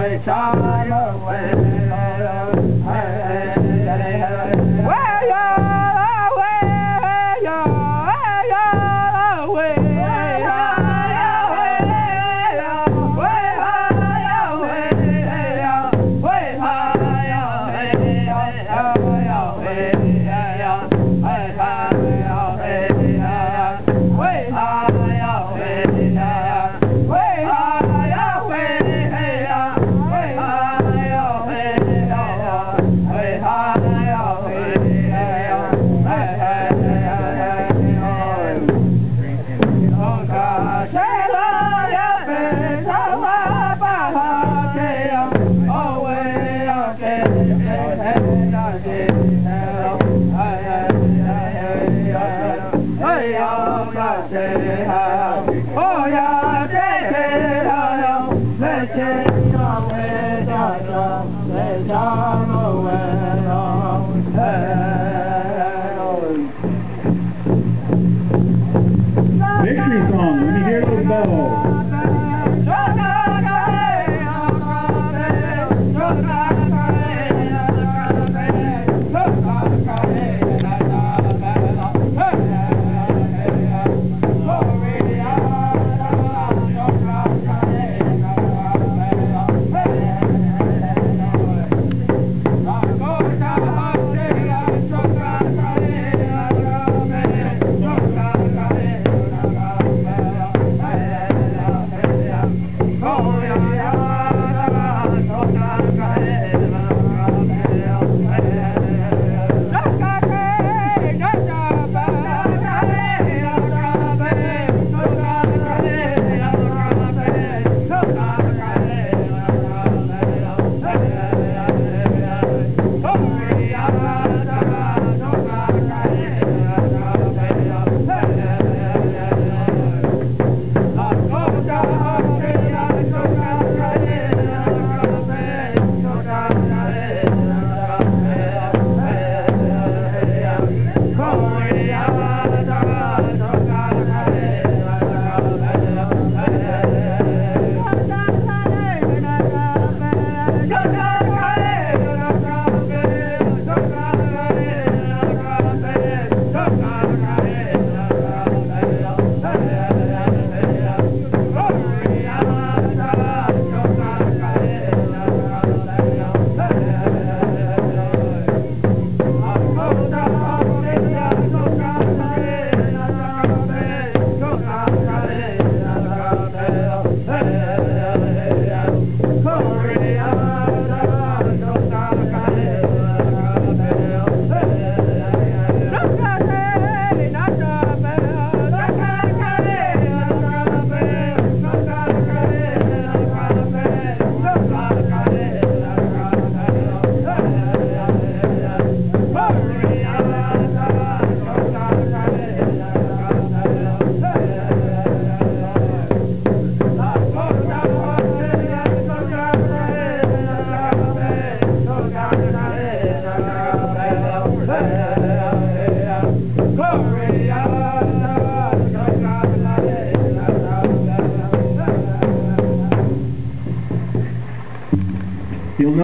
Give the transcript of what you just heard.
सार Victory song. Let me hear those bells.